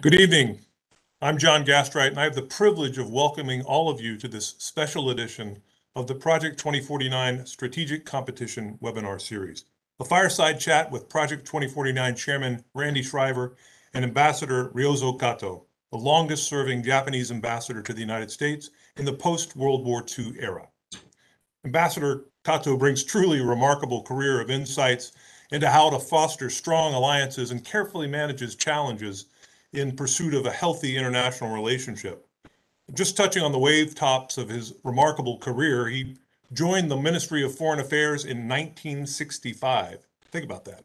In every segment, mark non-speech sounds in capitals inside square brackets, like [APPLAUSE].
Good evening. I'm John Gastright, and I have the privilege of welcoming all of you to this special edition of the Project 2049 Strategic Competition webinar series, a fireside chat with Project 2049 Chairman Randy Schriver and Ambassador Ryozo Kato, the longest-serving Japanese ambassador to the United States in the post-World War II era. Ambassador Kato brings truly remarkable career of insights into how to foster strong alliances and carefully manages challenges in pursuit of a healthy international relationship. Just touching on the wave tops of his remarkable career, he joined the Ministry of Foreign Affairs in 1965. Think about that.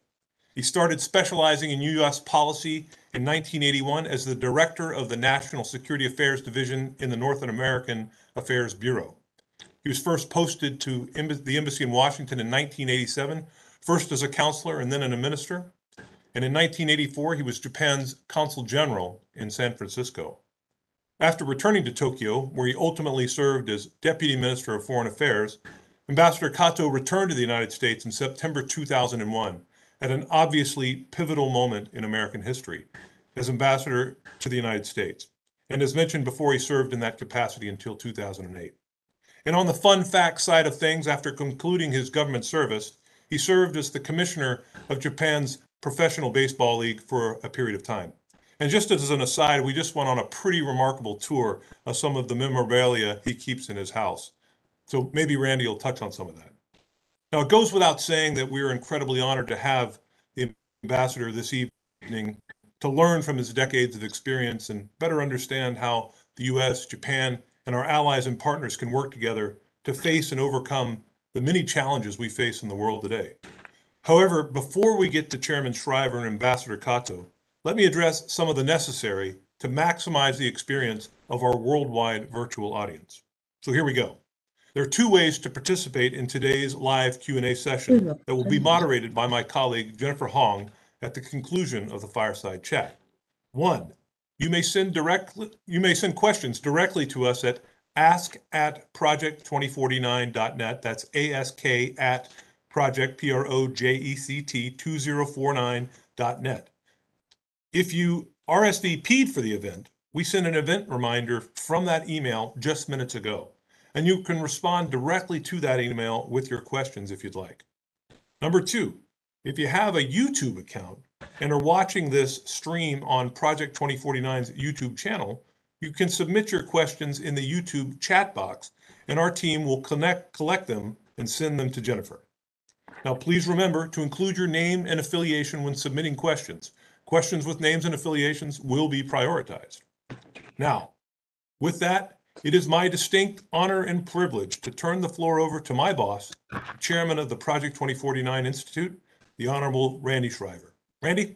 He started specializing in U.S. policy in 1981 as the director of the National Security Affairs Division in the North American Affairs Bureau. He was first posted to emb- the embassy in Washington in 1987, first as a counselor and then as a minister. And in 1984, he was Japan's consul general in San Francisco. After returning to Tokyo, where he ultimately served as deputy minister of foreign affairs, Ambassador Kato returned to the United States in September 2001 at an obviously pivotal moment in American history as ambassador to the United States. And as mentioned before, he served in that capacity until 2008. And on the fun fact side of things, after concluding his government service, he served as the commissioner of Japan's Professional Baseball League for a period of time. And just as an aside, we just went on a pretty remarkable tour of some of the memorabilia he keeps in his house. So maybe Randy will touch on some of that. Now, it goes without saying that we are incredibly honored to have the ambassador this evening to learn from his decades of experience and better understand how the US, Japan, and our allies and partners can work together to face and overcome the many challenges we face in the world today. However, before we get to Chairman Schriver and Ambassador Kato, let me address some of the necessary to maximize the experience of our worldwide virtual audience. So here we go. There are two ways to participate in today's live Q&A session that will be moderated by my colleague Jennifer Hong at the conclusion of the fireside chat. One, you may send direct you may send questions directly to us at ask at project2049.net. That's ask at project p r o j e c t 2049.net. If you RSVP'd for the event, we sent an event reminder from that email just minutes ago, and you can respond directly to that email with your questions if you'd like. Number two, if you have a YouTube account and are watching this stream on Project 2049's YouTube channel, you can submit your questions in the YouTube chat box, and our team will connect, collect them and send them to Jennifer. Now, please remember to include your name and affiliation when submitting questions. Questions with names and affiliations will be prioritized. Now, with that, it is my distinct honor and privilege to turn the floor over to my boss, Chairman of the Project 2049 Institute, the Honorable Randy Schriver. Randy?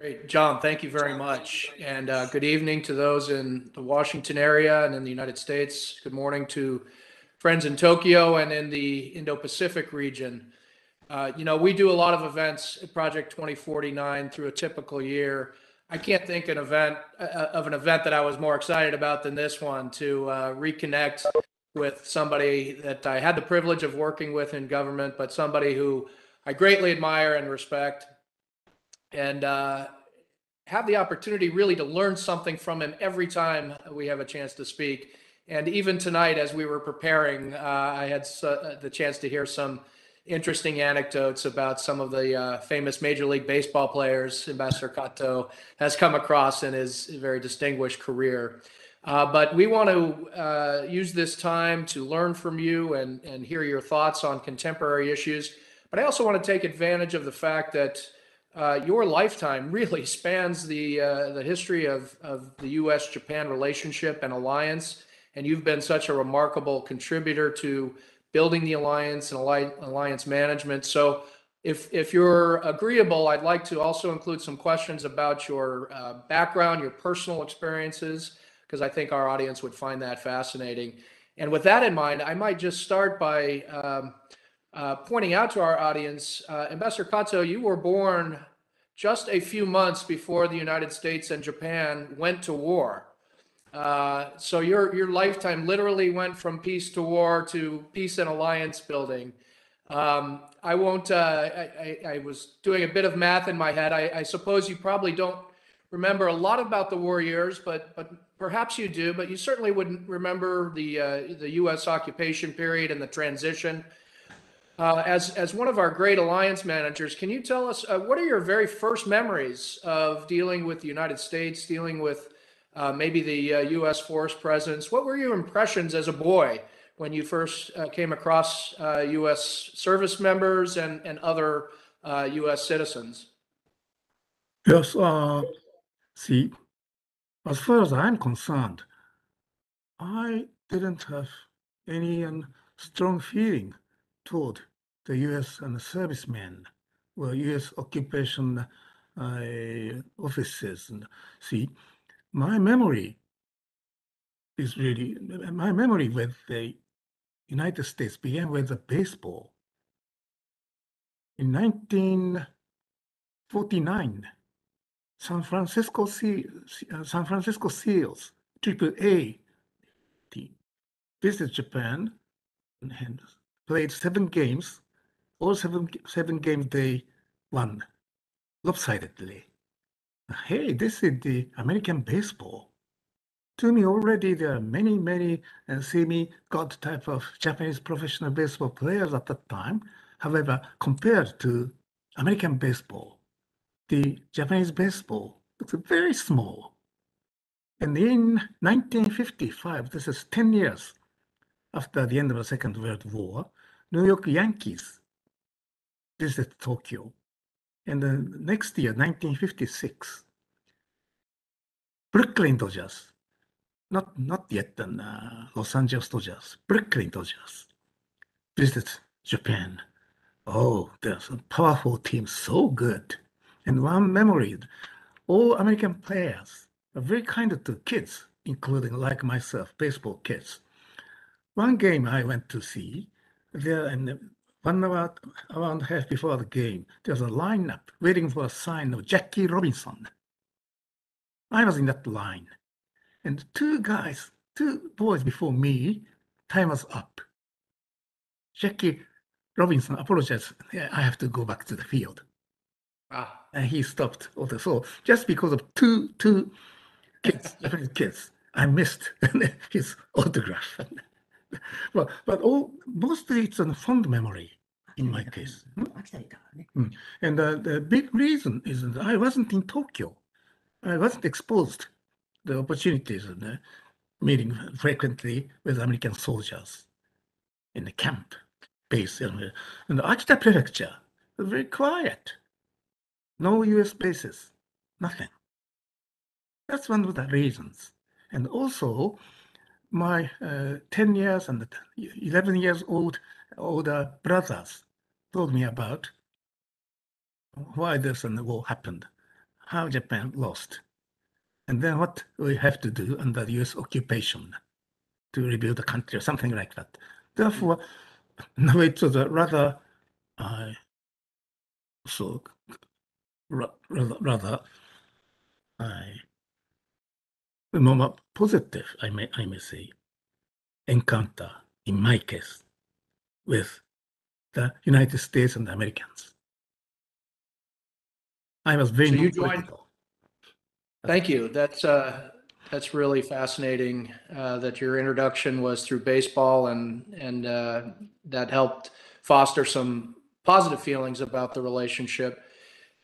Great, John, thank you very much. And uh, good evening to those in the Washington area and in the United States. Good morning to friends in Tokyo and in the Indo-Pacific region. Uh, you know, we do a lot of events at Project 2049 through a typical year. I can't think an event uh, of an event that I was more excited about than this one to uh, reconnect with somebody that I had the privilege of working with in government, but somebody who I greatly admire and respect, and uh, have the opportunity really to learn something from him every time we have a chance to speak. And even tonight, as we were preparing, uh, I had uh, the chance to hear some interesting anecdotes about some of the uh, famous Major League Baseball players Ambassador Kato has come across in his very distinguished career. Uh, but we want to uh, use this time to learn from you and, and hear your thoughts on contemporary issues. But I also want to take advantage of the fact that uh, your lifetime [LAUGHS] really spans the uh, the history of, of the U.S. Japan relationship and alliance, and you've been such a remarkable contributor to building the alliance and alliance management. So, if if you're agreeable, I'd like to also include some questions about your uh, background, your personal experiences, because I think our audience would find that fascinating. And with that in mind, I might just start by um, uh, pointing out to our audience, uh, Ambassador Kato, you were born just a few months before the United States and Japan went to war. Uh, so your your lifetime literally went from peace to war to peace and alliance building. Um, I won't, uh, I, I, I was doing a bit of math in my head. I, I suppose you probably don't remember a lot about the war years, but, but perhaps you do, but you certainly wouldn't remember the, uh, the U.S. occupation period and the transition. Uh, as, as one of our great alliance managers, can you tell us, uh, what are your very first memories of dealing with the United States, dealing with uh, maybe the uh, U.S. force presence? What were your impressions as a boy when you first uh, came across uh, U.S. service members and, and other uh, U.S. citizens? Yes, uh, see, as far as I'm concerned, I didn't have any um, strong feeling toward the U.S. and the servicemen or U.S. occupation uh, offices. And see, my memory is really my memory with the United States began with the baseball in 1949. San Francisco Se- San Francisco Seals, Triple A team, visited Japan and played seven games. All seven seven games they won lopsidedly. Hey, this is the American baseball. To me, already there are many, many uh, semi-god type of Japanese professional baseball players at that time. However, compared to American baseball, the Japanese baseball looks very small. And in 1955, this is 10 years after the end of the Second World War, New York Yankees visited Tokyo. And the next year, 1956, Brooklyn Dodgers, not, not yet the uh, Los Angeles Dodgers, Brooklyn Dodgers visited Japan. Oh, there's a powerful team, so good. And one memory, all American players are very kind to kids, including like myself, baseball kids. One game I went to see, there and one hour, hour and a half before the game, there's a lineup waiting for a sign of Jackie Robinson. I was in that line. And two guys, two boys before me, time was up. Jackie Robinson apologized. "Yeah, I have to go back to the field. Ah, And he stopped. Also, so just because of two two kids, [LAUGHS] Japanese kids, I missed [LAUGHS] his autograph. [LAUGHS] but all, mostly it's a fond memory in my case. And uh, the big reason is that I wasn't in Tokyo. I wasn't exposed the opportunities and uh, meeting frequently with American soldiers in the camp base in, the, in the Akita prefecture. Very quiet. No US bases, nothing. That's one of the reasons. And also, my uh, 10 years and 11 years old older brothers told me about why this and the war happened, how Japan lost, and then what we have to do under US occupation to rebuild the country or something like that. Therefore, no, it was a rather, uh, so rather, rather, uh, more positive, I may, I may say, encounter in my case with the United States and the Americans. I was very So you joined- Thank you. That's uh, that's really fascinating. Uh, that your introduction was through baseball, and and uh, that helped foster some positive feelings about the relationship.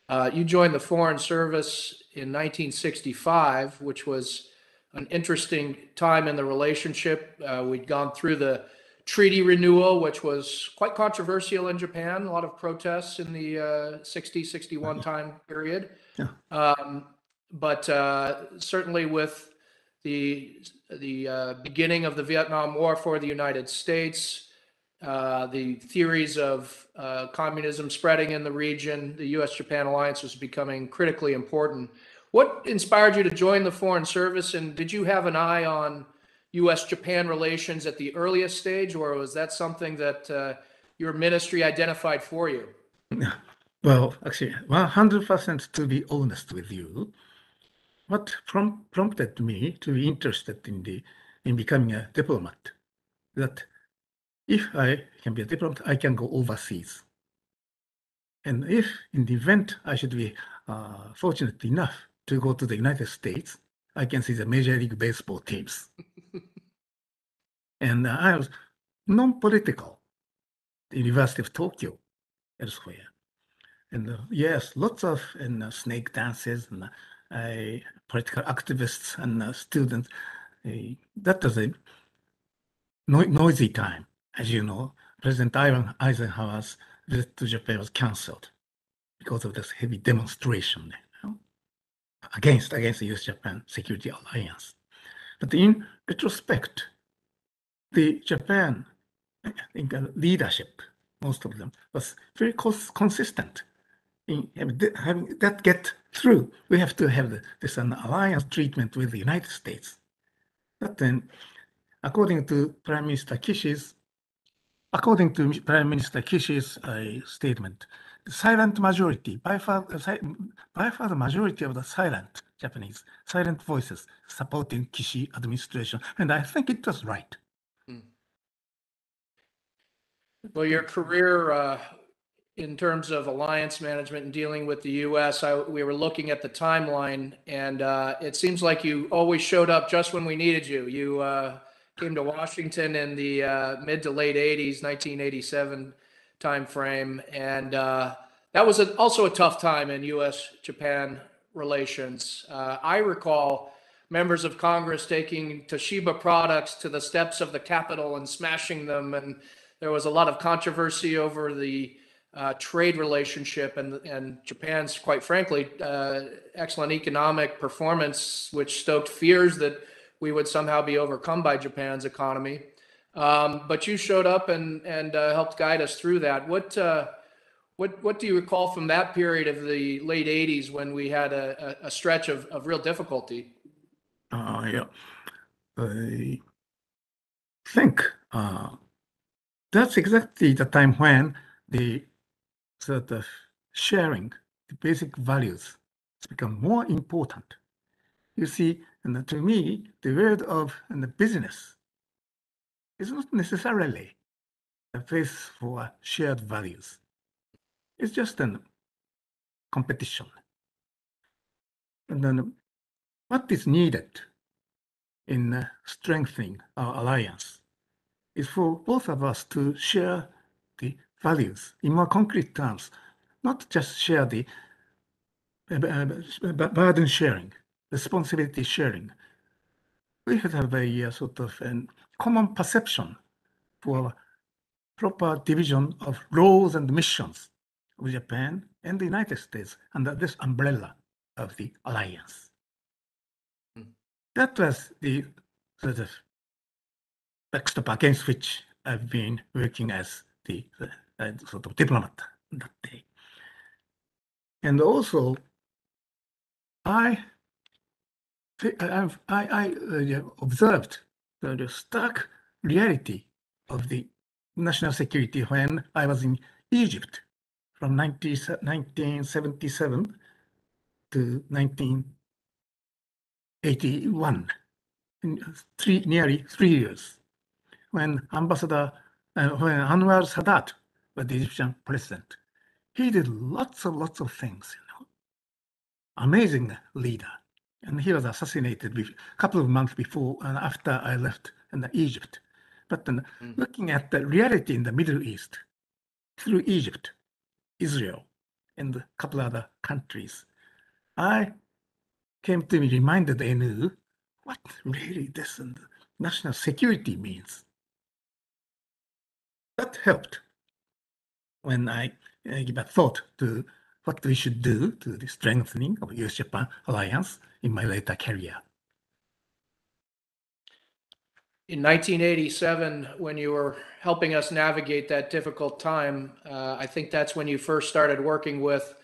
Uh, you joined the Foreign Service in 1965, which was an interesting time in the relationship. Uh, we'd gone through the treaty renewal, which was quite controversial in Japan. A lot of protests in the uh, 60, 61 time period. Yeah. Um, but uh, certainly with the the uh, beginning of the Vietnam War for the United States, uh, the theories of uh, communism spreading in the region, the U.S.-Japan alliance was becoming critically important. What inspired you to join the Foreign Service, and did you have an eye on U.S.-Japan relations at the earliest stage, or was that something that uh, your ministry identified for you? [LAUGHS] Well, actually, 100% to be honest with you, what prom- prompted me to be interested in the in becoming a diplomat, that if I can be a diplomat, I can go overseas. And if in the event I should be uh, fortunate enough to go to the United States, I can see the Major League Baseball teams. [LAUGHS] and uh, I was non-political, the University of Tokyo, elsewhere. And uh, yes, lots of and, uh, snake dances and uh, political activists and uh, students. That was a no- noisy time, as you know. President Ivan Eisenhower's visit to Japan was cancelled because of this heavy demonstration against against the U.S.-Japan Security Alliance. But in retrospect, the Japan I think, uh, leadership, most of them, was very cons- consistent in having that get through. We have to have this an alliance treatment with the United States. But then, according to Prime Minister Kishi's, according to Prime Minister Kishi's uh, statement, silent majority, by far, uh, by far the majority of the silent Japanese, silent voices supporting Kishi administration, and I think it was right. Well, your career uh, in terms of alliance management and dealing with the U.S., I, we were looking at the timeline, and uh, it seems like you always showed up just when we needed you. You uh, came to Washington in the uh, mid to late 80s, 1987 timeframe, and uh, that was also a tough time in U.S.-Japan relations. Uh, I recall members of Congress taking Toshiba products to the steps of the Capitol and smashing them, and there was a lot of controversy over the uh, trade relationship and and Japan's, quite frankly, uh, excellent economic performance, which stoked fears that we would somehow be overcome by Japan's economy. Um, but you showed up and and uh, helped guide us through that. What uh, what what do you recall from that period of the late '80s when we had a, a, stretch of, of real difficulty? Uh, yeah. I think uh, that's exactly the time when the sort of sharing the basic values has become more important. You see, and to me, the world of and the business is not necessarily a place for shared values. It's just a competition. And then what is needed in uh, strengthening our alliance is for both of us to share the values in more concrete terms, not just share the uh, uh, bu- burden sharing, responsibility sharing. We have a sort of an common perception for proper division of roles and missions of Japan and the United States under this umbrella of the alliance. That was the sort of backstop against which I've been working as the uh, sort of diplomat that day. And also, I I've, I, I uh, observed the, stark reality of the national security when I was in Egypt from 19, 1977 to 1981, three, nearly three years, when Ambassador, uh, when Anwar Sadat was the Egyptian president. He did lots and lots of things, you know. Amazing leader. And he was assassinated a couple of months before and after I left in Egypt. But then Mm. looking at the reality in the Middle East through Egypt, Israel, and a couple other countries, I came to be reminded anew what really this and national security means. That helped when I uh, give a thought to what we should do to the strengthening of US-Japan alliance in my later career. In 1987, when you were helping us navigate that difficult time, uh, I think that's when you first started working with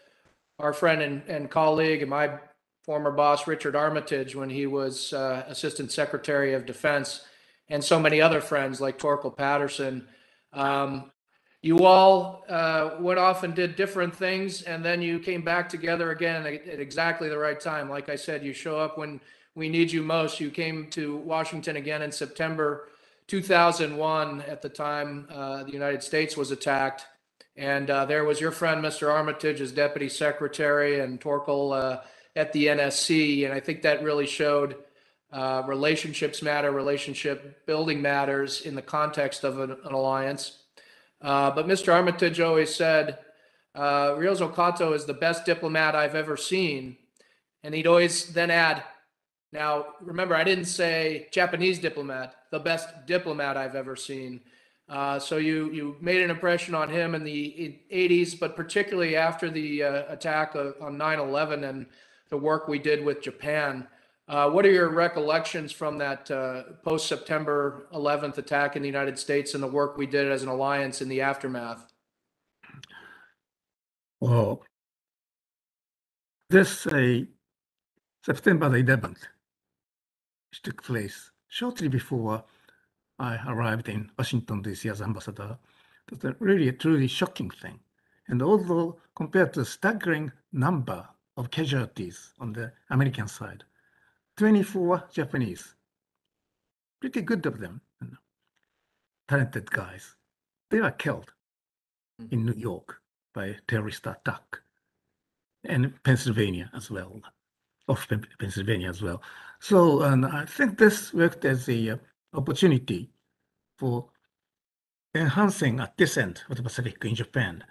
our friend and, and colleague and my former boss, Richard Armitage, when he was uh, Assistant Secretary of Defense, and so many other friends like Torkel Patterson. Um, you all uh, went off and did different things, and then you came back together again at, at exactly the right time. Like I said, you show up when we need you most. You came to Washington again in September 2001 at the time uh, the United States was attacked. And uh, there was your friend, Mr. Armitage, as deputy secretary, and Torkel uh, at the NSC. And I think that really showed uh, relationships matter, relationship building matters in the context of an, an alliance. Uh, but Mr. Armitage always said, uh, Ryozo is the best diplomat I've ever seen. And he'd always then add, now remember, I didn't say Japanese diplomat, the best diplomat I've ever seen. Uh, so you you made an impression on him in the 80s, but particularly after the uh, attack uh, on 9/11 and the work we did with Japan. Uh, what are your recollections from that uh, post September 11th attack in the United States and the work we did as an alliance in the aftermath? Well, this uh, September 11th, which took place shortly before I arrived in Washington, D.C. as ambassador. Was a really a truly shocking thing. And although compared to the staggering number of casualties on the American side, 24 Japanese, pretty good of them, you know, talented guys, they were killed in New York by terrorist attack. And Pennsylvania as well, of Pennsylvania as well. So and I think this worked as a uh, opportunity for enhancing at this end of the Pacific in Japan.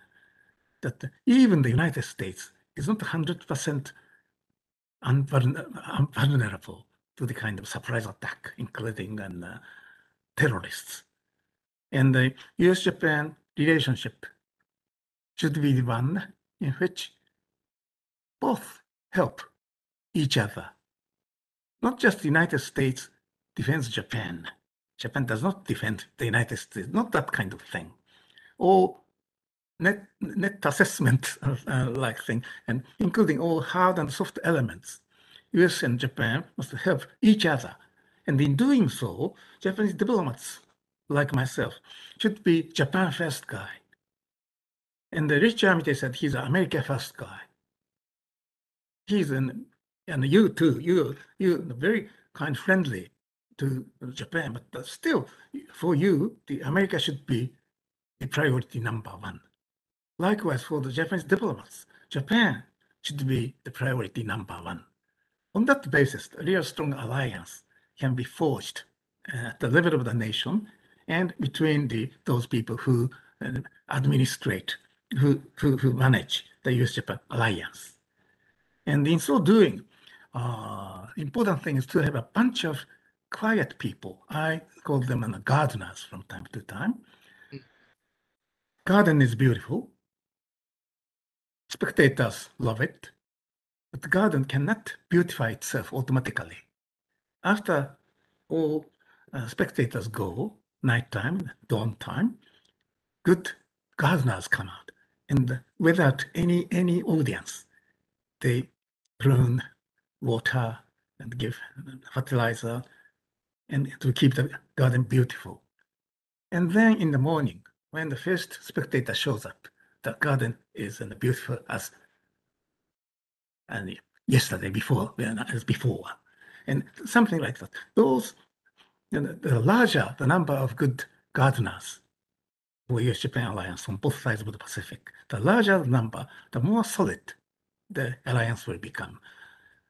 That even the United States is not 100% unvulner- vulnerable to the kind of surprise attack, including and, uh, terrorists. And the US-Japan relationship should be the one in which both help each other. Not just the United States defends Japan. Japan does not defend the United States, not that kind of thing. Or net, net assessment [LAUGHS] uh, like thing, and including all hard and soft elements. US and Japan must help each other. And in doing so, Japanese diplomats like myself should be Japan first guy. And the Rich Armitage said he's an America first guy. He's an and you too, you you very kind friendly to Japan, but still for you, the America should be the priority number one. Likewise for the Japanese diplomats, Japan should be the priority number one. On that basis, a real strong alliance can be forged uh, at the level of the nation and between the those people who uh, administrate, who, who, who manage the US-Japan alliance. And in so doing, uh, important thing is to have a bunch of quiet people. I call them uh, gardeners from time to time. Garden is beautiful. Spectators love it. But the garden cannot beautify itself automatically. After all uh, spectators go, nighttime, dawn time, good gardeners come out. And without any any audience, they prune, water, and give fertilizer, and to keep the garden beautiful. And then in the morning, when the first spectator shows up, the garden is uh, beautiful as and yesterday before as before, and something like that. Those you know, the larger the number of good gardeners for US Japan alliance on both sides of the Pacific, the larger the number, the more solid the alliance will become.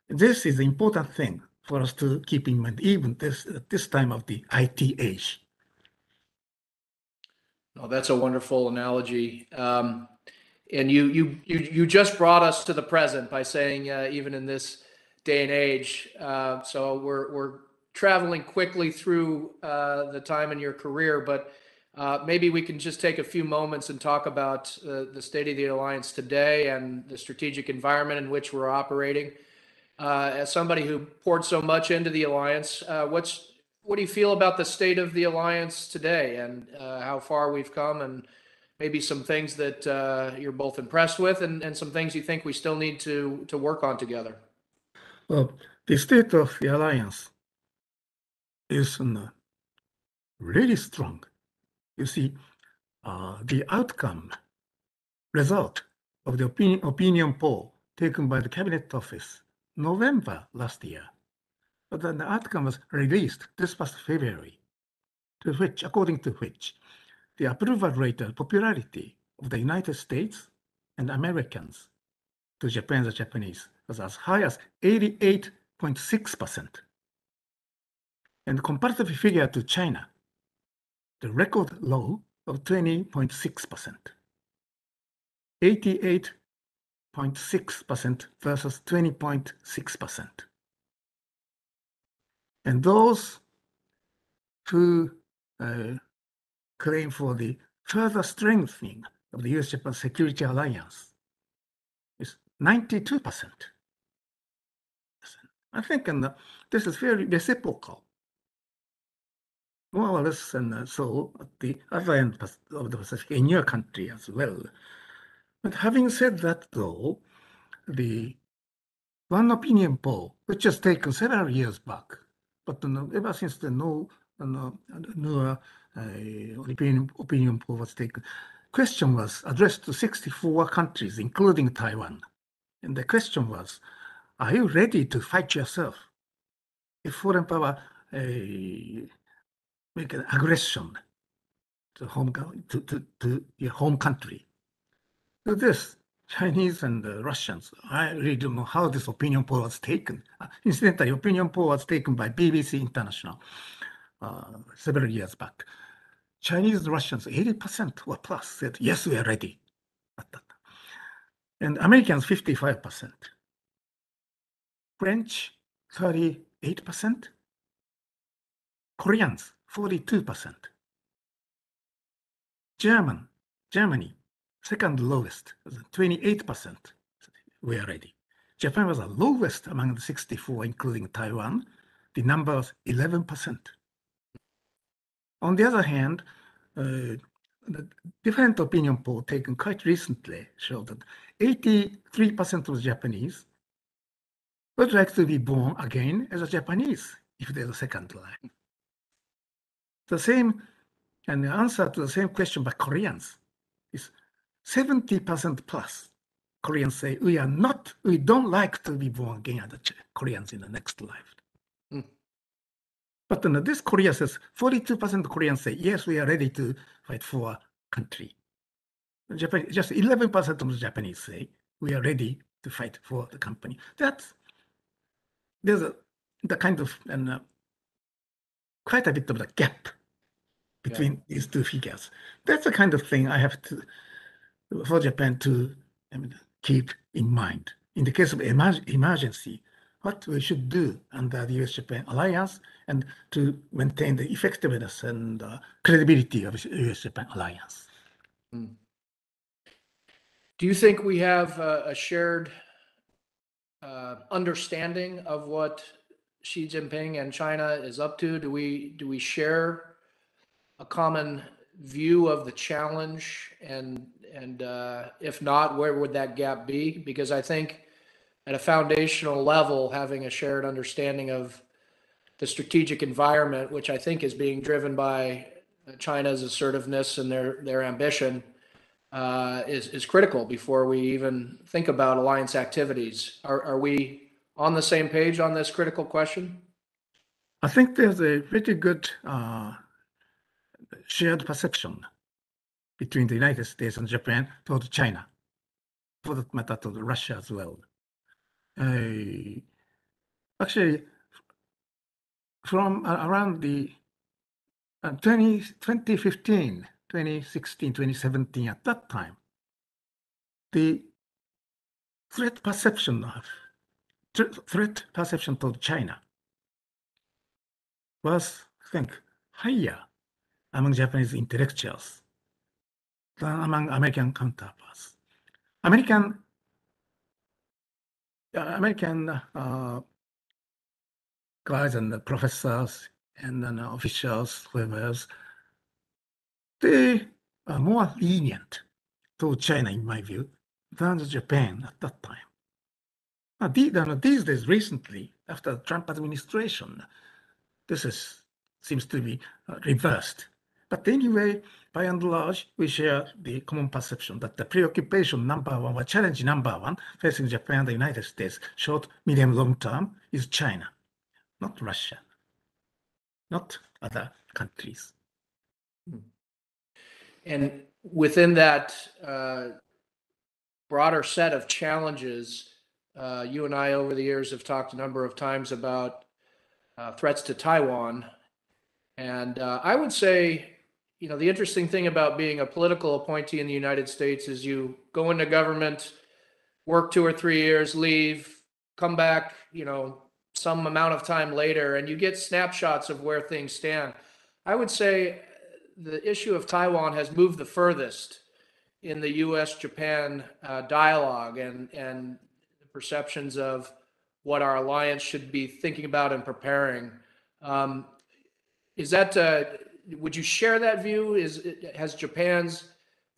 This is an important thing for us to keep in mind, even this at this time of the IT age. Oh, that's a wonderful analogy. Um, and you, you, you, you just brought us to the present by saying, uh, even in this day and age. Uh, so we're, we're traveling quickly through uh, the time in your career, but uh, maybe we can just take a few moments and talk about uh, the state of the alliance today and the strategic environment in which we're operating. Uh, as somebody who poured so much into the alliance, what's what do you feel about the state of the alliance today and uh, how far we've come and maybe some things that uh, you're both impressed with and, and some things you think we still need to to work on together Well, the state of the alliance is uh, really strong. You see, uh, the outcome, result of the opinion, opinion poll taken by the Cabinet Office November last year, but then the outcome was released this past February. to which, according to which, the approval rate and popularity of the United States and Americans to Japan the Japanese was as high as 88.6%. And comparative figure to China, the record low of 20.6%. 88.6% versus 20.6%. And those who uh, claim for the further strengthening of the US Japan Security Alliance is 92%. I think and, uh, this is very reciprocal. More or less, and uh, so at the other end of the Pacific, in your country as well. But having said that, though, the one opinion poll, which was taken several years back, but ever since the no, uh, opinion, opinion poll was taken, question was addressed to 64 countries, including Taiwan. And the question was, are you ready to fight yourself? If foreign power uh, make an aggression to home to, to, to your home country. To this, Chinese and the Russians, I really don't know how this opinion poll was taken. Uh, incidentally, opinion poll was taken by BBC International uh, several years back. Chinese and Russians, 80% or plus said, yes, we are ready. And Americans, 55%. French, 38%. Koreans, 42%. German, Germany, second lowest, 28%. We are ready. Japan was the lowest among the 64, including Taiwan. The number was 11%. On the other hand, uh, the different opinion poll taken quite recently showed that 83% of Japanese would like to be born again as a Japanese if there's a second line. The same, and the answer to the same question by Koreans is 70% plus. Koreans say, we are not, we don't like to be born again as the Koreans in the next life. Hmm. But then this Korea says 42% Koreans say, yes, we are ready to fight for our country. Japan, just 11% of the Japanese say, we are ready to fight for the company. That's, there's a, the kind of, and uh, quite a bit of the gap between these two figures. That's the kind of thing I have to, for Japan to I mean, keep in mind. In the case of emerg- emergency, what we should do under the US-Japan alliance and to maintain the effectiveness and uh, credibility of the US-Japan alliance. Do you think we have a, a shared uh, understanding of what Xi Jinping and China is up to? Do we do we share a common view of the challenge? And and uh, if not, where would that gap be? Because I think at a foundational level, having a shared understanding of the strategic environment, which I think is being driven by China's assertiveness and their their ambition, uh, is is critical before we even think about alliance activities. Are are we on the same page on this critical question? I think there's a pretty good uh, shared perception between the United States and Japan toward China, for that matter, to Russia as well. Uh, actually, from around the uh, 20, 2015, 2016, 2017, at that time, the threat perception of thre- threat perception toward China was, I think, higher among Japanese intellectuals than among American counterparts. American uh, American uh, guys and professors and then officials, whoever they are more lenient to China, in my view, than Japan at that time. Now, these days, recently, after the Trump administration, this is seems to be uh, reversed. But anyway, by and large, we share the common perception that the preoccupation number one, or challenge number one facing Japan and the United States, short, medium, long term, is China, not Russia, not other countries. And within that uh, broader set of challenges, uh, you and I over the years have talked a number of times about uh, threats to Taiwan. And uh, I would say, you know, the interesting thing about being a political appointee in the United States is you go into government, work two or three years, leave, come back, you know, some amount of time later, and you get snapshots of where things stand. I would say the issue of Taiwan has moved the furthest in the U.S. Japan uh, dialogue and and the perceptions of what our alliance should be thinking about and preparing. Um, is that uh, would you share that view? Is has Japan's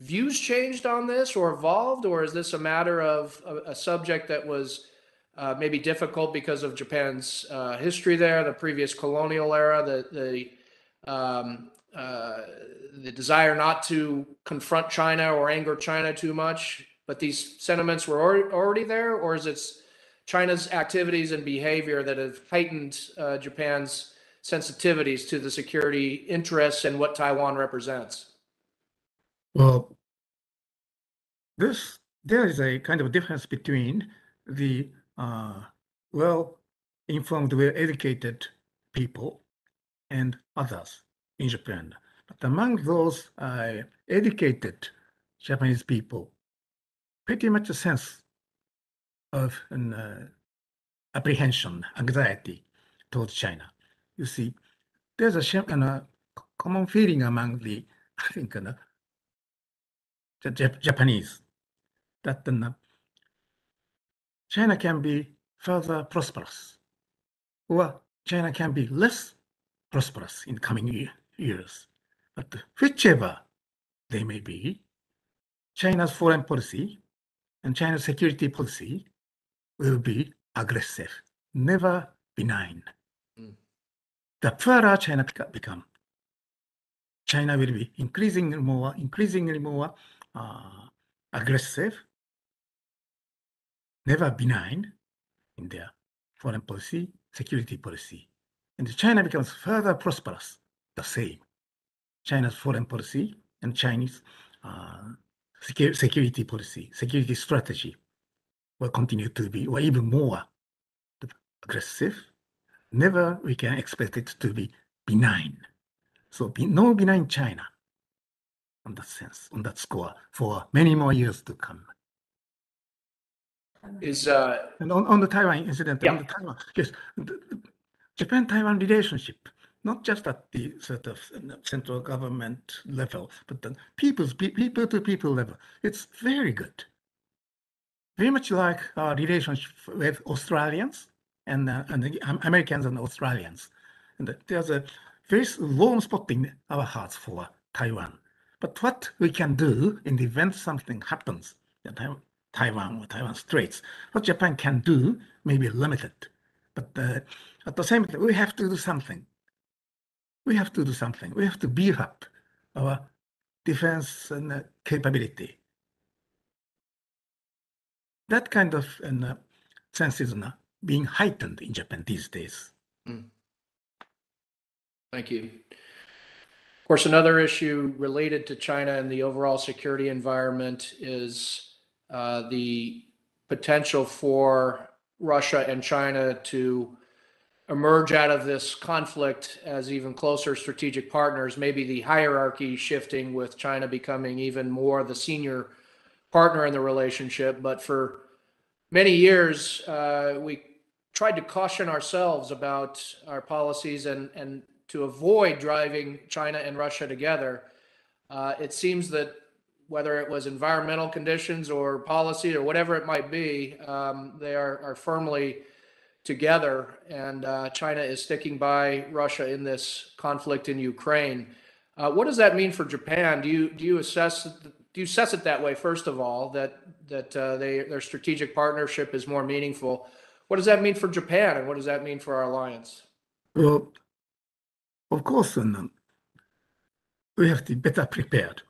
views changed on this or evolved, or is this a matter of a, a subject that was uh, maybe difficult because of Japan's uh, history there, the previous colonial era, the the um, uh, the desire not to confront China or anger China too much, but these sentiments were already, there, or is it China's activities and behavior that have heightened uh, Japan's sensitivities to the security interests and what Taiwan represents? Well, this there is a kind of difference between the uh, well-informed, well-educated people and others in Japan. But among those uh, educated Japanese people, pretty much a sense of an uh, apprehension, anxiety towards China. You see, there's a common feeling among the, I think, uh, the Jap- Japanese that uh, China can be further prosperous, or China can be less prosperous in coming year, years. But whichever they may be, China's foreign policy and China's security policy will be aggressive, never benign. The poorer China become, China will be increasingly more, increasingly more uh, aggressive, never benign in their foreign policy, security policy. And China becomes further prosperous, the same. China's foreign policy and Chinese uh, secu- security policy, security strategy will continue to be, or even more aggressive. Never we can expect it to be benign. So be, no benign China on that sense, on that score, for many more years to come. Is uh, And on, on the Taiwan incident, yeah. on the Taiwan, yes, Japan-Taiwan relationship, not just at the sort of central government level, but the people's people to people level, it's very good. Very much like our relationship with Australians and, uh, and the Americans and Australians. And there's a very warm spot in our hearts for Taiwan. But what we can do in the event something happens, in Taiwan or Taiwan Straits, what Japan can do may be limited. But uh, at the same time, we have to do something. We have to do something. We have to beef up our defense and, uh, capability. That kind of uh, sense is uh, being heightened in Japan these days. Thank you. Of course, another issue related to China and the overall security environment is uh, the potential for Russia and China to emerge out of this conflict as even closer strategic partners, maybe the hierarchy shifting with China becoming even more the senior partner in the relationship. But for many years, uh, we tried to caution ourselves about our policies and, and to avoid driving China and Russia together. Uh, it seems that whether it was environmental conditions or policy or whatever it might be, um, they are, are firmly together. And uh, China is sticking by Russia in this conflict in Ukraine. Uh, what does that mean for Japan? Do you do you assess do you assess it that way? First of all, that that uh, they their strategic partnership is more meaningful. What does that mean for Japan, and what does that mean for our alliance? Well, of course, um, we have to be better prepared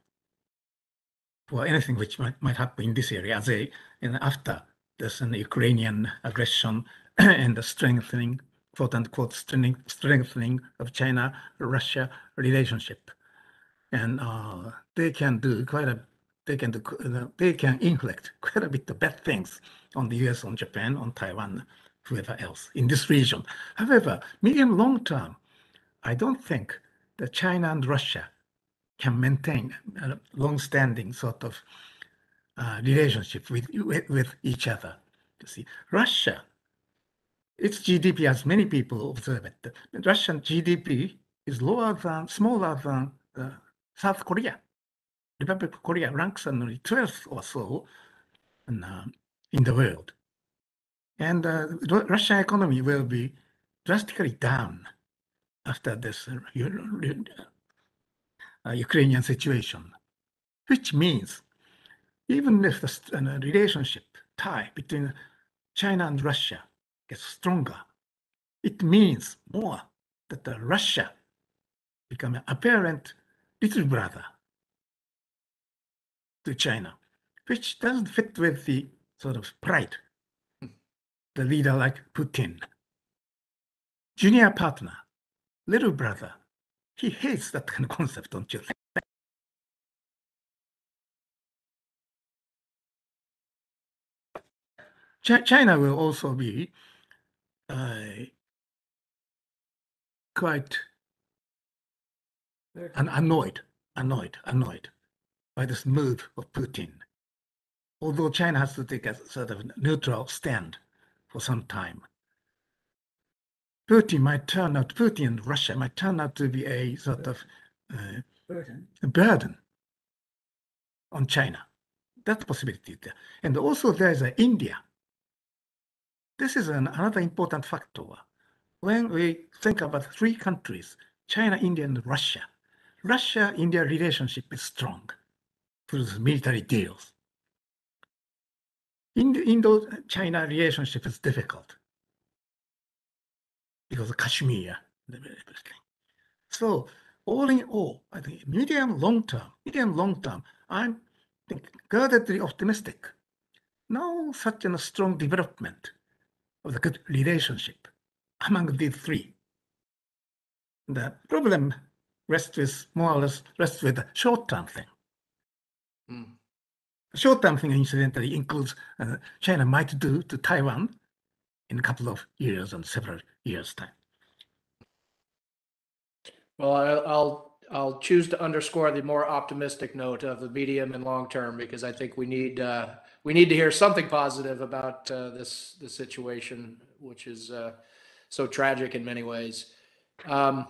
for anything which might, might happen in this area as a and after this an Ukrainian aggression [CLEARS THROAT] and the strengthening, quote unquote, strengthening, strengthening of China-Russia relationship. and uh, they can do quite a they can they can inflict quite a bit of bad things on the U.S., on Japan, on Taiwan, whoever else in this region. However, medium long term, I don't think that China and Russia can maintain a long-standing sort of uh, relationship with, with with each other. You see, Russia, its GDP, as many people observe it, Russian GDP is lower than, smaller than uh, South Korea. Republic of Korea ranks only 12th or so in, uh, in the world. And uh, Ru- Russian economy will be drastically down after this uh, uh, Ukrainian situation, which means even if the uh, relationship tie between China and Russia gets stronger, it means more that the Russia become an apparent little brother to China, which doesn't fit with the sort of pride, the leader like Putin. Junior partner, little brother, he hates that kind of concept, don't you think? Chi- China will also be uh, quite annoyed, annoyed, annoyed by this move of Putin. Although China has to take a sort of neutral stand for some time, Putin might turn out, Putin and Russia might turn out to be a sort of uh, Burden. burden on China. That possibility there. And also there is a India. This is an, another important factor. When we think about three countries, China, India, and Russia, Russia-India relationship is strong through military deals. Indo- Indo-China relationship is difficult because of Kashmir. So all in all, I think medium long term, medium long term, I'm guardedly optimistic. No such a strong development of the good relationship among these three. The problem rests with more or less rests with the short term thing. Hmm. Short term thing, incidentally, includes uh, China might do to Taiwan in a couple of years and several years' time. Well, I- I'll, I'll choose to underscore the more optimistic note of the medium and long term because I think we need, uh, we need to hear something positive about uh, this, this situation, which is uh, so tragic in many ways. Um,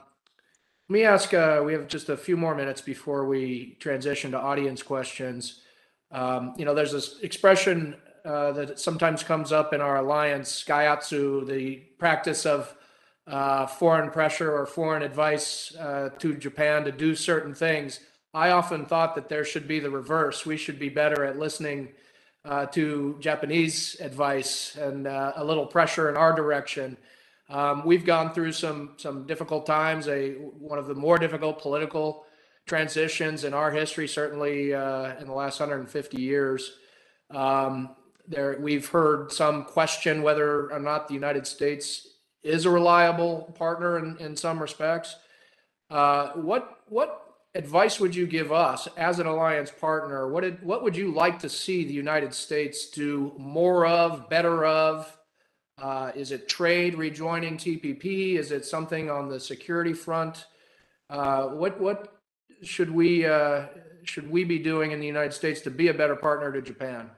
Let me ask, uh, we have just a few more minutes before we transition to audience questions. Um, You know, there's this expression uh, that sometimes comes up in our alliance, Gaiatsu, the practice of uh, foreign pressure or foreign advice uh, to Japan to do certain things. I often thought that there should be the reverse. We should be better at listening uh, to Japanese advice and uh, a little pressure in our direction. Um, we've gone through some some difficult times. A one of the more difficult political transitions in our history, certainly uh, in the last 150 years. Um, there, we've heard some question whether or not the United States is a reliable partner in, in some respects. Uh, what what advice would you give us as an alliance partner? What did, what would you like to see the United States do more of, better of? Uh, is it trade rejoining TPP? Is it something on the security front? Uh, what what should we uh, should we be doing in the United States to be a better partner to Japan?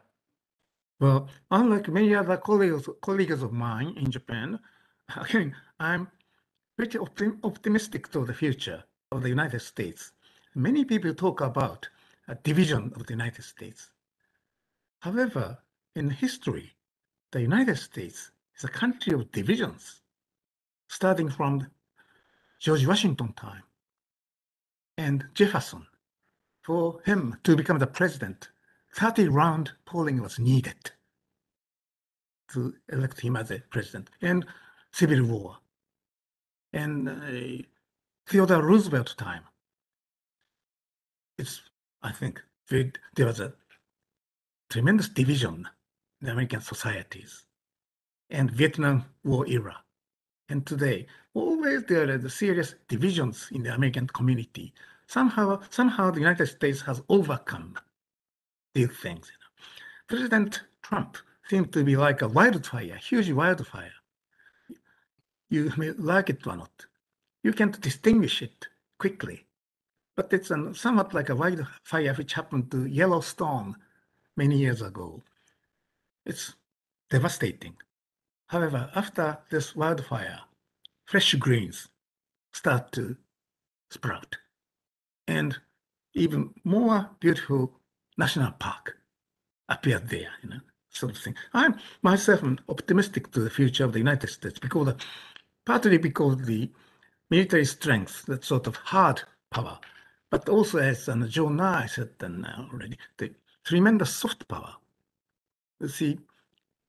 Well, unlike many other colleagues, colleagues of mine in Japan, [LAUGHS] again, I'm pretty optim- optimistic to the future of the United States. Many people talk about a division of the United States. However, in history, the United States is a country of divisions, starting from George Washington time and Jefferson. For him to become the president, 30 round polling was needed to elect him as a president, and civil war. And uh, Theodore Roosevelt time, it's, I think, there was a tremendous division in American societies and Vietnam War era. And today, always there are the serious divisions in the American community. somehow, somehow the United States has overcome these things. You know. President Trump seems to be like a wildfire, huge wildfire. You may like it or not. You can't distinguish it quickly. But it's an, somewhat like a wildfire which happened to Yellowstone many years ago. It's devastating. However, after this wildfire, fresh greens start to sprout. And even more beautiful national park appeared there, you know, sort of thing. I'm myself optimistic to the future of the United States because partly because of the military strength, that sort of hard power, but also as uh, Joe Nye said uh, already, the tremendous soft power. You see,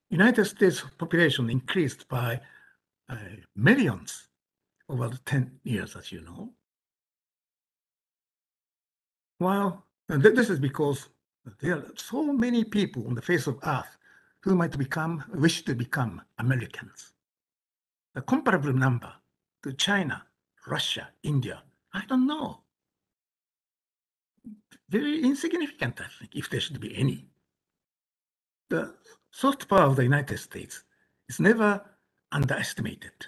United States population increased by uh, millions over the 10 years, as you know. Well, th- this is because there are so many people on the face of earth who might become, wish to become Americans. A comparable number to China, Russia, India, I don't know. Very insignificant, I think, if there should be any. The soft power of the United States is never underestimated.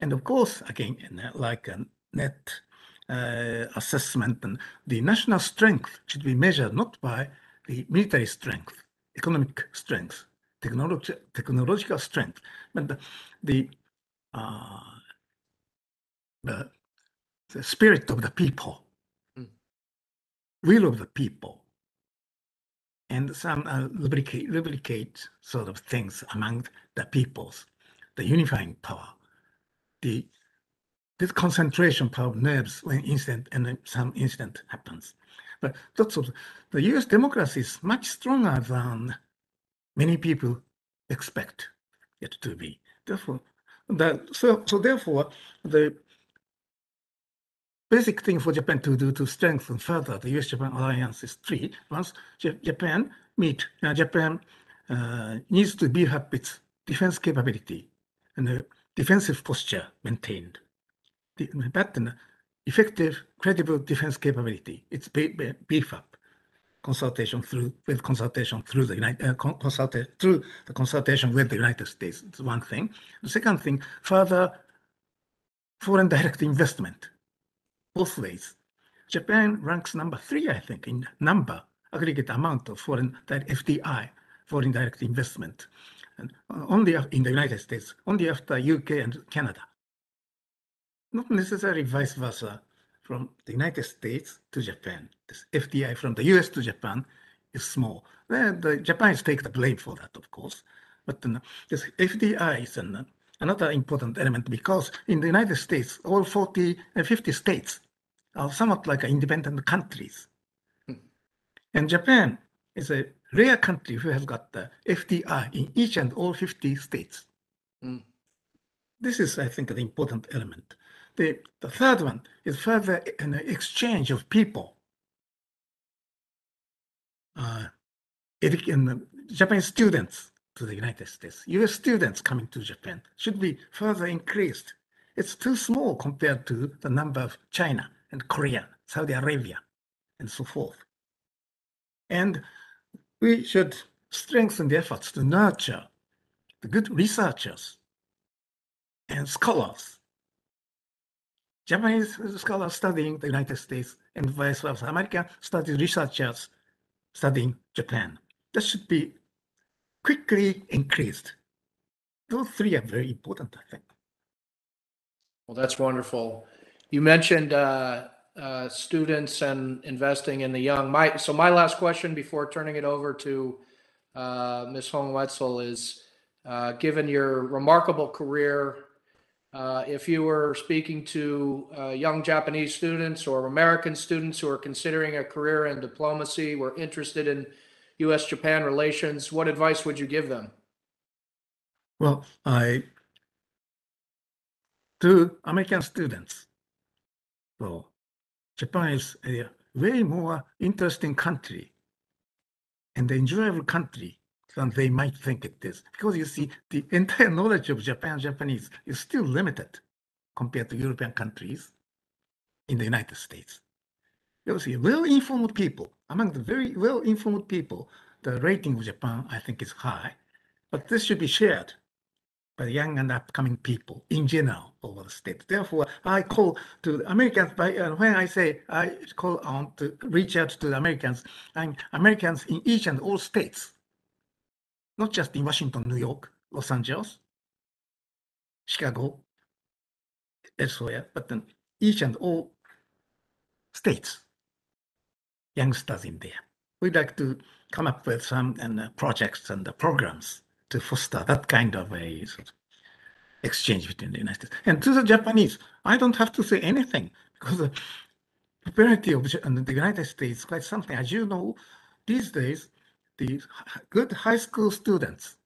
And of course, again, like a net uh, assessment, the national strength should be measured not by the military strength, economic strength, technology, technological strength, but the, the, uh, the, the spirit of the people, Mm. will of the people, and some uh, lubricate, lubricate sort of things among the peoples, the unifying power, the this concentration power of nerves when incident and some incident happens. But that's all. The U.S. democracy is much stronger than many people expect it to be. Therefore, the, so so therefore the basic thing for Japan to do to strengthen further the U.S.-Japan alliance is three. Once Japan meet, uh, Japan uh, needs to beef up its defense capability and defensive posture maintained. An effective, credible defense capability, it's be- be- beef up consultation through with consultation through the United uh, through the consultation with the United States. It's one thing. The second thing, further foreign direct investment both ways. Japan ranks number three, I think, in number, aggregate amount of foreign FDI, foreign direct investment, and uh, only in the United States, only after UK and Canada. Not necessarily vice versa from the United States to Japan. This FDI from the US to Japan is small. Then the Japanese take the blame for that, of course. But then this FDI is an, another important element because in the United States, all 40 and 50 states are somewhat like independent countries. Hmm. And Japan is a rare country who has got the FDI in each and all 50 states. Hmm. This is, I think, an important element. The, the third one is further an exchange of people. Uh, uh, Japanese students to the United States, US students coming to Japan should be further increased. It's too small compared to the number of China and Korea, Saudi Arabia, and so forth. And we should strengthen the efforts to nurture the good researchers and scholars. Japanese scholars studying the United States and vice versa. American studies researchers studying Japan. That should be quickly increased. Those three are very important, I think. Well, that's wonderful. You mentioned uh, uh, students and investing in the young. My so my last question before turning it over to uh, Ms. Hong Wetzel is, uh, given your remarkable career, uh, if you were speaking to uh, young Japanese students or American students who are considering a career in diplomacy, were interested in U.S.-Japan relations, what advice would you give them? Well, I to American students. Well, Japan is a way more interesting country and enjoyable country than they might think it is. Because you see, the entire knowledge of Japan Japanese is still limited compared to European countries in the United States. you see, well-informed people, among the very well-informed people, the rating of Japan, I think, is high. But this should be shared by the young and upcoming people in general over the state. Therefore, I call to the Americans by uh, when I say I call on to reach out to the Americans, I'm Americans in each and all states, not just in Washington, New York, Los Angeles, Chicago, elsewhere, but then each and all states, youngsters in there. We'd like to come up with some and uh, projects and uh, programs to foster that kind of a sort of exchange between the United States. And to the Japanese, I don't have to say anything because the popularity of the United States is quite something. As you know, these days, the good high school students,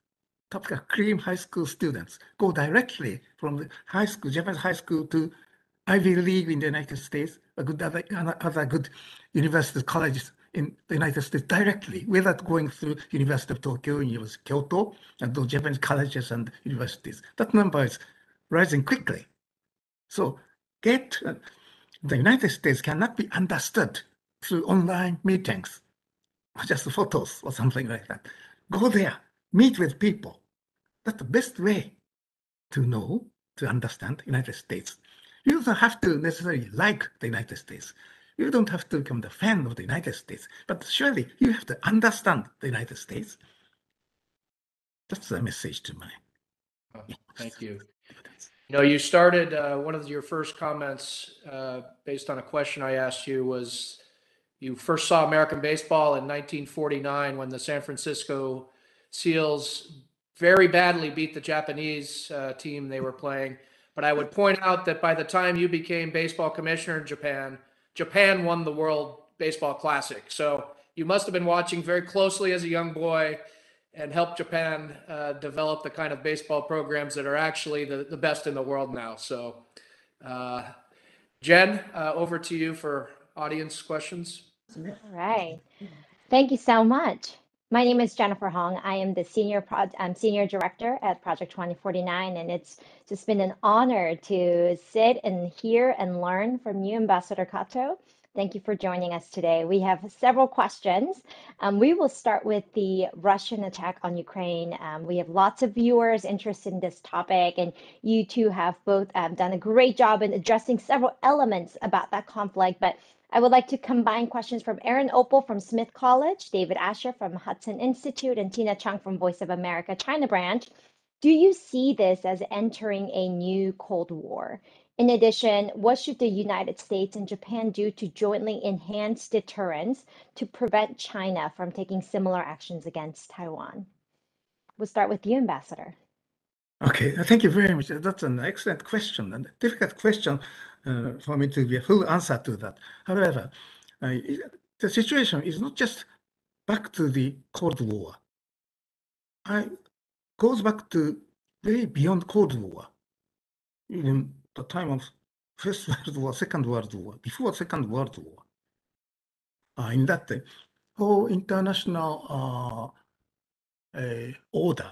top cream high school students, go directly from the high school, Japanese high school to Ivy League in the United States, a good other, other good universities, colleges in the United States directly without going through University of Tokyo, University of Kyoto, and those Japanese colleges and universities. That number is rising quickly. So get uh, the United States cannot be understood through online meetings or just photos or something like that. Go there, meet with people. That's the best way to know, to understand United States. You don't have to necessarily like the United States. You don't have to become the fan of the United States, but surely you have to understand the United States. That's the message to my. Oh, Thank you. You know, you started, uh, one of your first comments, uh, based on a question I asked you was you first saw American baseball in 1949 when the San Francisco Seals very badly beat the Japanese, uh, team they were playing. But I would point out that by the time you became baseball commissioner in Japan, Japan won the World Baseball Classic. So you must have been watching very closely as a young boy and helped Japan uh, develop the kind of baseball programs that are actually the, the best in the world now. So, uh, Jen, uh, over to you for audience questions. All right. Thank you so much. My name is Jennifer Hong. I am the senior um, senior director at Project 2049, and it's just been an honor to sit and hear and learn from you, Ambassador Kato. Thank you for joining us today. We have several questions. Um, we will start with the Russian attack on Ukraine. Um, we have lots of viewers interested in this topic, and you two have both um, done a great job in addressing several elements about that conflict. But I would like to combine questions from Aaron Opal from Smith College, David Asher from Hudson Institute, and Tina Chung from Voice of America China branch. Do you see this as entering a new Cold War? In addition, what should the United States and Japan do to jointly enhance deterrence to prevent China from taking similar actions against Taiwan? We'll start with you, Ambassador. Okay, thank you very much. That's an excellent question and a difficult question for me to give a full answer to that. However, uh, the situation is not just back to the Cold War. I goes back to way beyond Cold War, even the time of First [LAUGHS] World War, Second World War, before Second World War. Uh, in that, the whole international uh, uh, order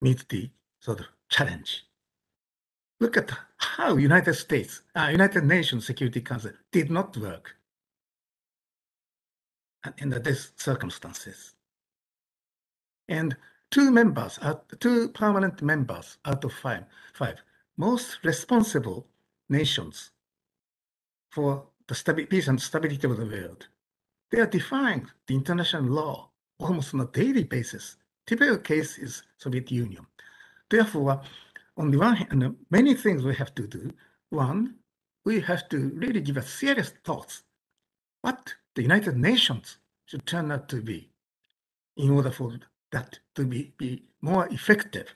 meets the sort of challenge. Look at how United States, uh, United Nations Security Council did not work under these circumstances. And two members, uh, two permanent members out of five, five most responsible nations for the peace and stability of the world. They are defying the international law almost on a daily basis. Typical case is Soviet Union. Therefore, on the one hand, many things we have to do. One, we have to really give a serious thought what the United Nations should turn out to be in order for that to be, be more effective,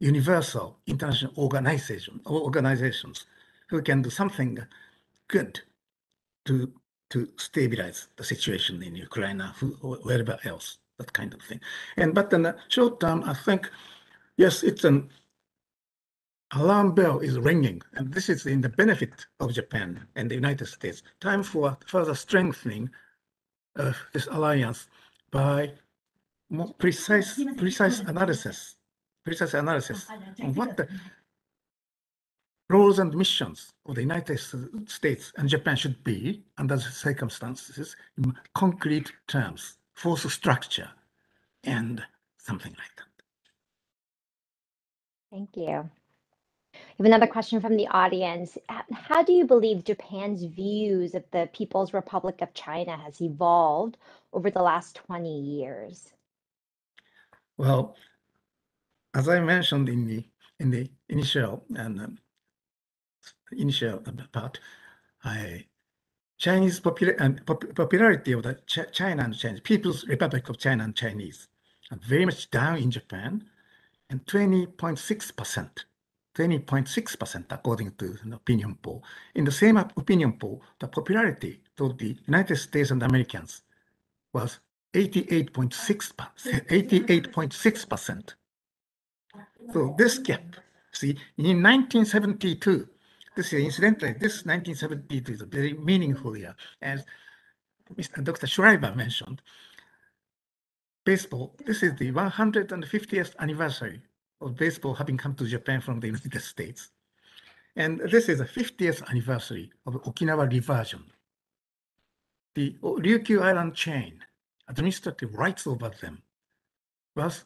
universal international organization or organizations who can do something good to to stabilize the situation in Ukraine or wherever else, that kind of thing. And but in the short term, I think yes, it's an alarm bell is ringing, and this is in the benefit of Japan and the United States. Time for further strengthening of this alliance by more precise, precise analysis, precise analysis what the roles and missions of the United States and Japan should be, under the circumstances, in concrete terms, force structure, and something like that. Thank you. We have another question from the audience. How do you believe Japan's views of the People's Republic of China has evolved over the last 20 years? Well, as I mentioned in the in the initial and um, initial part, I Chinese popular popularity of the Ch- China and Chinese People's Republic of China and Chinese are very much down in Japan, and 20.6 percent, 20.6 percent according to an opinion poll. In the same opinion poll, the popularity of the United States and Americans was 88.6 percent, 88.6 percent. So this gap, see, in 1972, this is incidentally, this 1972 is a very meaningful year. As Mr. Dr. Schriver mentioned, baseball, this is the 150th anniversary of baseball having come to Japan from the United States. And this is the 50th anniversary of Okinawa reversion. The Ryukyu Island chain, administrative rights over them, was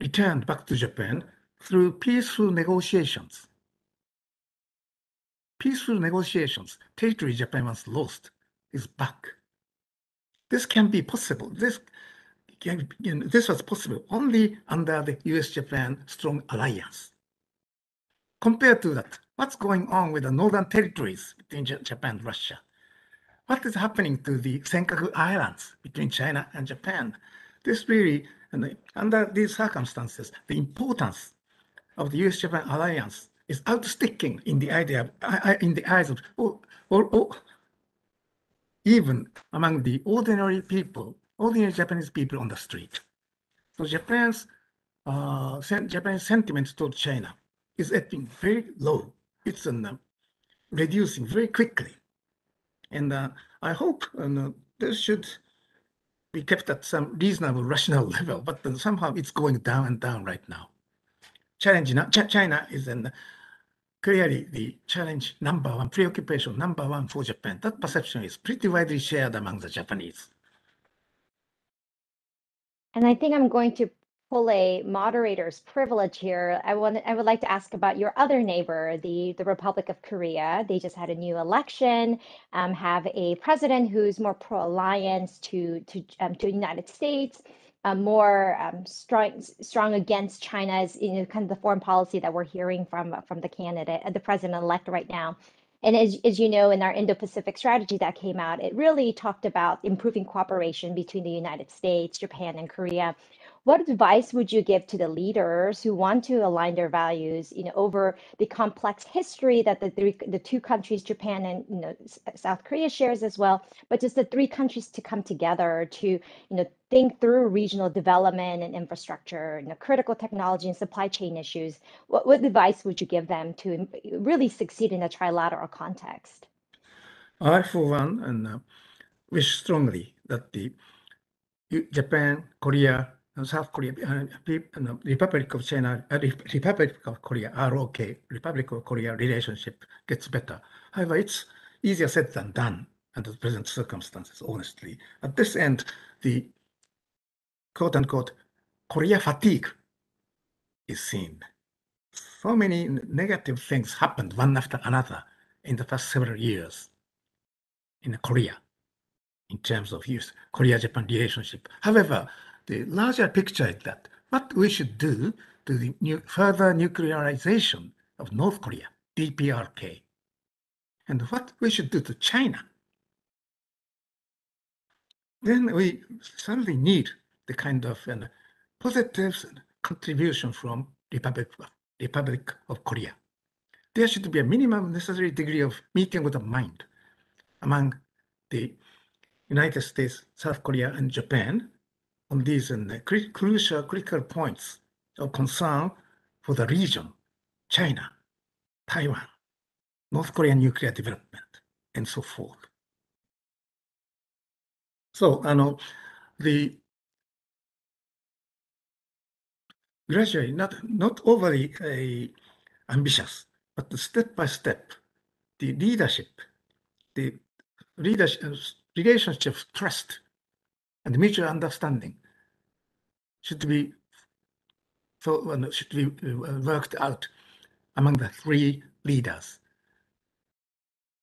returned back to Japan through peaceful negotiations. Peaceful negotiations, territory Japan once lost is back. This can be possible. This this was possible only under the US-Japan strong alliance. Compared to that, what's going on with the northern territories between Japan and Russia? What is happening to the Senkaku Islands between China and Japan? This really, and under these circumstances, the importance of the US-Japan alliance is outsticking in the idea, in the eyes of, or, or, or even among the ordinary people, ordinary Japanese people on the street. So Japan's uh, sen- Japan's sentiment toward China is getting very low. It's um, reducing very quickly, and uh, I hope uh, this should be kept at some reasonable, rational [LAUGHS] level. But uh, somehow it's going down and down right now. Challenge Ch- China is in clearly the challenge number one, preoccupation number one for Japan. That perception is pretty widely shared among the Japanese. And I think I'm going to pull a moderator's privilege here. I want I would like to ask about your other neighbor, the the Republic of Korea. They just had a new election, um, have a president who's more pro-alliance to to um, to United States, um, more um, strong strong against China's you know kind of the foreign policy that we're hearing from from the candidate, uh, the president elect right now. And as, as you know, in our Indo-Pacific strategy that came out, it really talked about improving cooperation between the United States, Japan, and Korea. What advice would you give to the leaders who want to align their values, you know, over the complex history that the three, the two countries, Japan and you know South Korea shares as well, but just the three countries to come together to, you know, think through regional development and infrastructure, you know, critical technology and supply chain issues. What, what advice would you give them to really succeed in a trilateral context? I, for one, and uh, wish strongly that the Japan, Korea, South Korea, the Republic of China, Republic of Korea, ROK, Republic of Korea relationship gets better. However, it's easier said than done under the present circumstances, honestly. At this end, the quote unquote Korea fatigue is seen. So many negative things happened one after another in the past several years in Korea in terms of use Korea-Japan relationship. However, the larger picture is that what we should do to the new, further nuclearization of North Korea, DPRK, and what we should do to China. Then we certainly need the kind of uh, positive contribution from Republic, Republic of Korea. There should be a minimum necessary degree of meeting of the mind among the United States, South Korea, and Japan on these uh, crucial, critical points of concern for the region, China, Taiwan, North Korean nuclear development, and so forth. So, I know the gradually not not overly uh, ambitious, but step by step, the leadership, the leadership, relationship of trust and mutual understanding should be uh, should be uh, worked out among the three leaders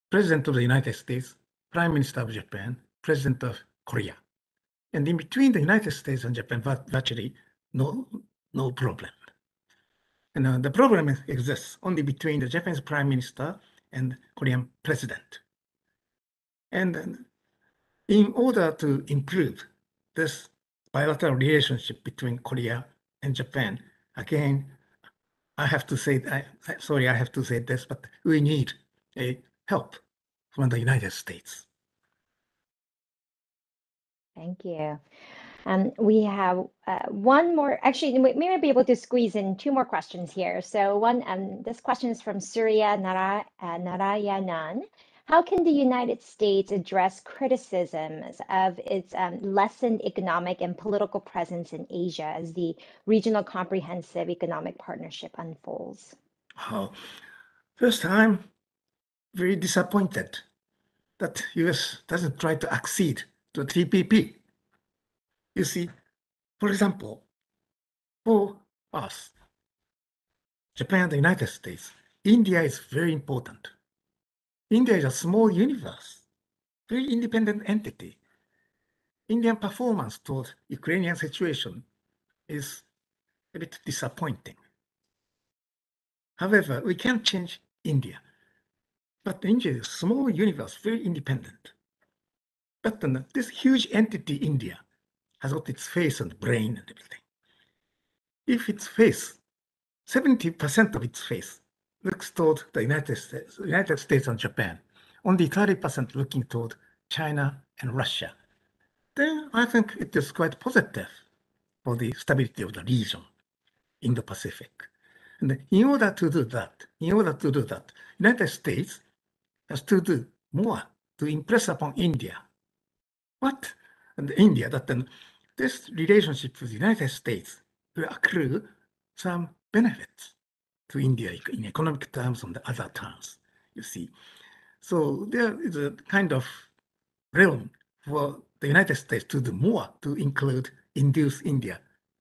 President of the United States, Prime Minister of Japan, President of Korea. And in between the United States and Japan, vir- virtually no, no problem. And uh, the problem exists only between the Japanese Prime Minister and Korean President. And uh, in order to improve this bilateral relationship between Korea and Japan, again, I have to say, I, sorry, I have to say this, but we need a help from the United States. Thank you. Um, we have uh, one more, actually, we may be able to squeeze in two more questions here. So one, um, this question is from Surya Nara, uh, Narayanan. How can the United States address criticisms of its um, lessened economic and political presence in Asia as the regional comprehensive economic partnership unfolds? Oh, first, I'm very disappointed that US doesn't try to accede to TPP. You see, for example, for us, Japan, and the United States, India is very important. India is a small universe, very independent entity. Indian performance towards Ukrainian situation is a bit disappointing. However, we can't change India. But India is a small universe, very independent. But then this huge entity, India, has got its face and brain and everything. If its face, 70% of its face looks toward the United States, United States and Japan, only 30% looking toward China and Russia, then I think it is quite positive for the stability of the region in the Pacific. And in order to do that, in order to do that, United States has to do more to impress upon India. What? And India, that then this relationship with the United States will accrue some benefits to India in economic terms and other terms, you see. So there is a kind of realm for the United States to do more to include, induce India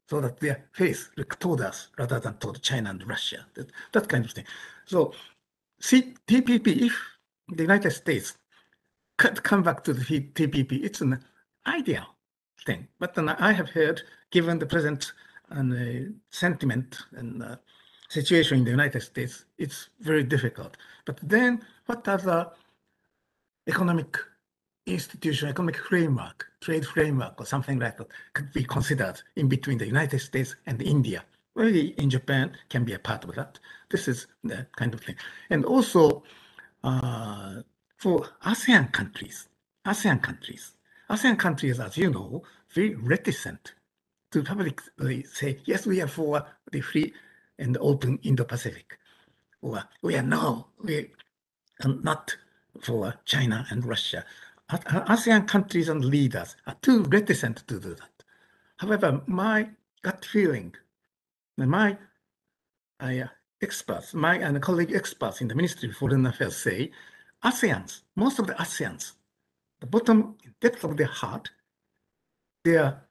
so that their face look toward us rather than toward China and Russia, that, that kind of thing. So see, TPP, if the United States could come back to the TPP, it's an ideal thing. But then I have heard, given the present and uh, sentiment and uh, situation in the United States, it's very difficult. But then, what other economic institution, economic framework, trade framework, or something like that could be considered in between the United States and India? Maybe in Japan can be a part of that. This is the kind of thing. And also, uh, for ASEAN countries, ASEAN countries, ASEAN countries, as you know, very reticent to publicly say, yes, we are for the free and open Indo-Pacific. We are now we not for China and Russia. ASEAN countries and leaders are too reticent to do that. However, my gut feeling, my uh, experts, my and colleague experts in the Ministry of Foreign Affairs say, ASEANs, most of the ASEANs, the bottom depth of their heart, they are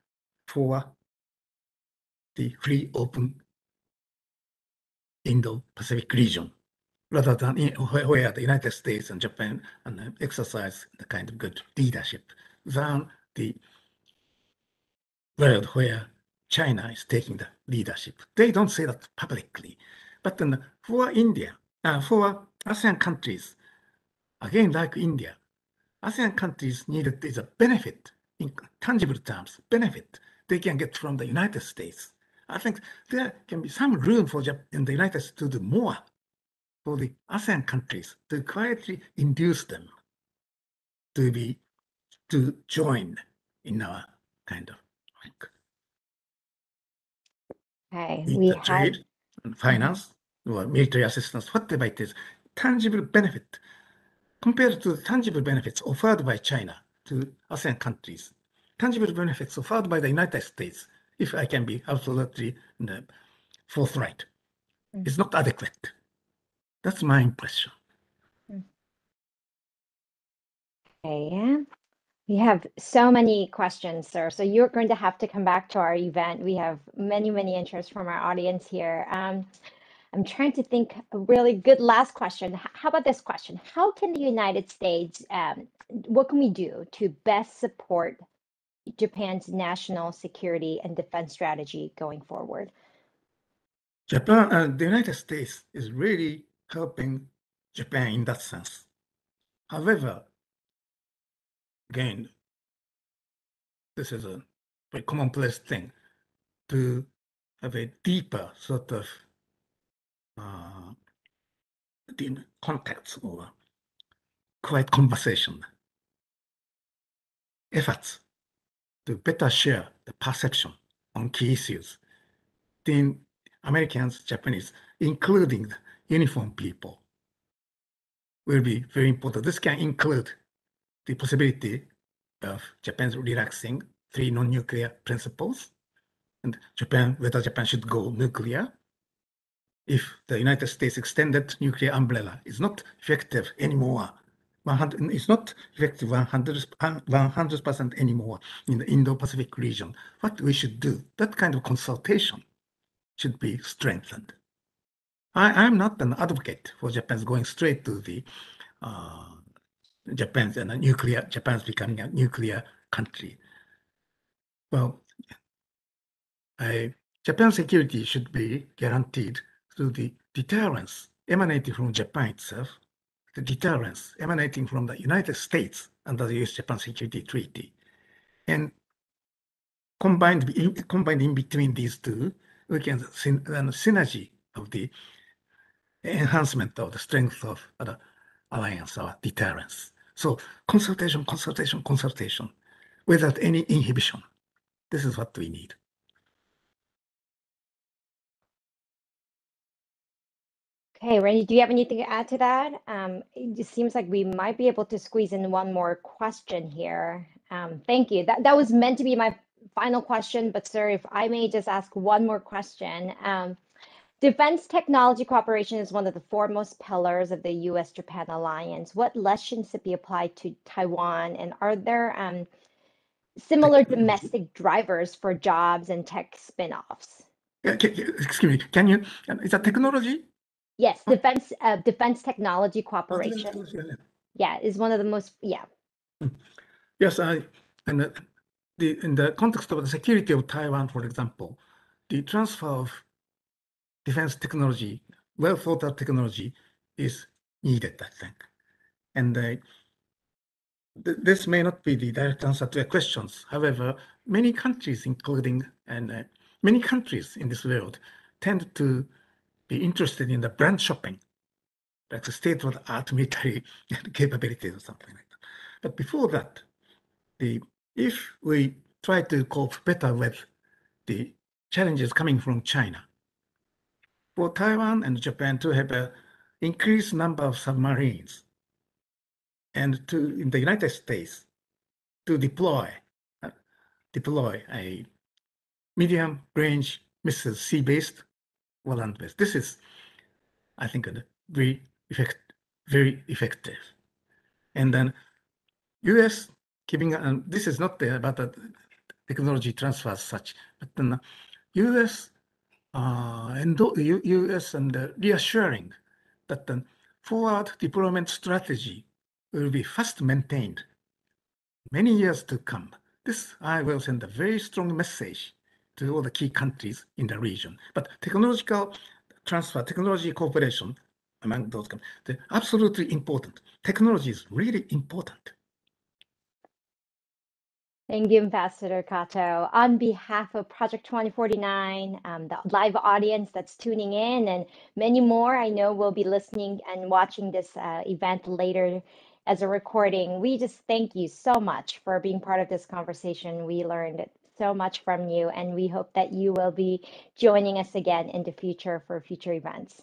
for the free, open Indo-Pacific region, rather than in, where, the United States and Japan and, uh, exercise the kind of good leadership than the world where China is taking the leadership. They don't say that publicly, but then for India, uh, for ASEAN countries, again like India, ASEAN countries need it is a benefit in tangible terms, benefit they can get from the United States. I think there can be some room for Jap- in the United States to do more for the ASEAN countries to quietly induce them to be to join in our kind of like Okay, we have, trade and finance or military assistance, whatever it is, tangible benefit compared to the tangible benefits offered by China to ASEAN countries, tangible benefits offered by the United States, if I can be absolutely forthright, Mm. is not adequate. That's my impression. Okay, we have so many questions, sir. So you're going to have to come back to our event. We have many, many interests from our audience here. Um, I'm trying to think a really good last question. How about this question? How can the United States, um, what can we do to best support Japan's national security and defense strategy going forward? Japan, uh, the United States is really helping Japan in that sense. However, again, this is a very commonplace thing to have a deeper sort of uh, contacts or quiet conversation efforts to better share the perception on key issues. Then Americans, Japanese, including the uniform people, will be very important. This can include the possibility of Japan's relaxing three non-nuclear principles, and Japan, whether Japan should go nuclear, if the United States extended nuclear umbrella is not effective anymore. 100, it's not effective 100 percent anymore in the Indo-Pacific region. What we should do, that kind of consultation should be strengthened. I am not an advocate for Japan's going straight to the uh, Japan's and a nuclear Japan's becoming a nuclear country. Well, I, Japan's security should be guaranteed through the deterrence emanating from Japan itself, the deterrence emanating from the United States under the U.S.-Japan Security Treaty, and combined in, combined in between these two, we can syn- uh, synergy of the enhancement of the strength of the alliance or deterrence. So consultation, consultation, consultation, without any inhibition. This is what we need. Okay, Randy, do you have anything to add to that? Um, it just seems like we might be able to squeeze in one more question here. Um, thank you. That that was meant to be my final question, but sir, if I may just ask one more question. Um, defense technology cooperation is one of the foremost pillars of the U.S.-Japan alliance. What lessons should be applied to Taiwan, and are there um, similar domestic drivers for jobs and tech spin-offs? Excuse me, can you, is that technology? Yes, defense uh, defense technology cooperation. Yeah, is one of the most yeah. Yes, I, and the, the, in the context of the security of Taiwan, for example, the transfer of defense technology, well thought out technology is needed, I think. And uh, th- this may not be the direct answer to your questions. However, many countries, including and uh, many countries in this world, tend to be interested in the brand shopping, like the state-of-the-art military [LAUGHS] capabilities or something like that. But before that, the if we try to cope better with the challenges coming from China, for Taiwan and Japan to have an increased number of submarines, and to in the United States to deploy uh, deploy a medium range missiles sea-based or land-based. This is, I think, very effect, very effective. And then U.S. keeping, and this is not the, about the technology transfer as such, but then U.S. Uh, and U.S. and uh, reassuring that the forward deployment strategy will be fast maintained many years to come. This I will send a very strong message to all the key countries in the region. But technological transfer, technology cooperation among those countries, they're absolutely important. Technology is really important. Thank you, Ambassador Kato. On behalf of Project 2049, um, the live audience that's tuning in, and many more I know will be listening and watching this uh, event later as a recording, we just thank you so much for being part of this conversation. We learned so much from you, and we hope that you will be joining us again in the future for future events.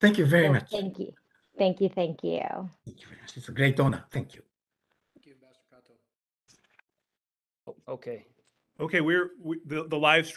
Thank you very So much. Thank you. Thank you. Thank you. Thank you very much. It's a great honor. Thank you. Thank you, Ambassador Kato. Okay. Okay, we're, we- the, the live stream